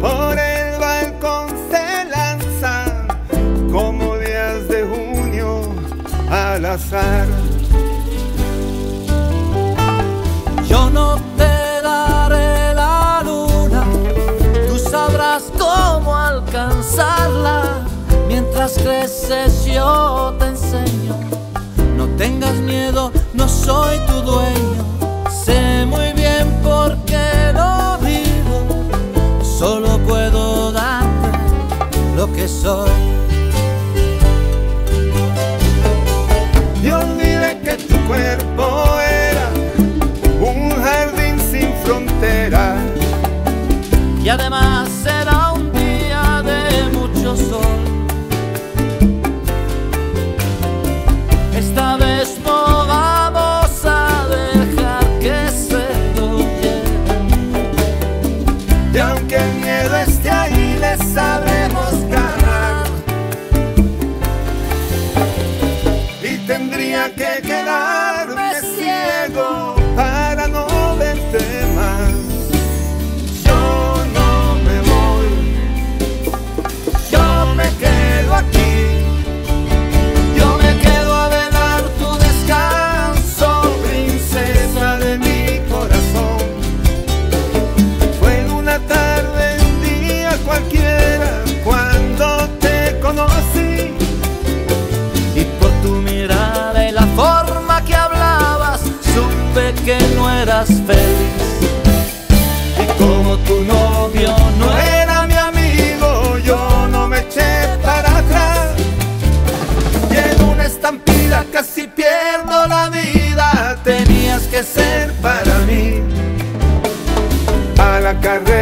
por el balcón se lanzan como días de junio al azar. Yo no te daré la luna, tú sabrás cómo alcanzarla. Mientras creces yo te enseño, no tengas miedo, no soy tu dueño. Sé muy bien solo puedo darte lo que soy. Y olvidé que tu cuerpo era un jardín sin fronteras. y además que no eras feliz. Y como tu novio no era mi amigo, yo no me eché para atrás. Y en una estampida casi pierdo la vida, tenías que ser para mí. A la carrera.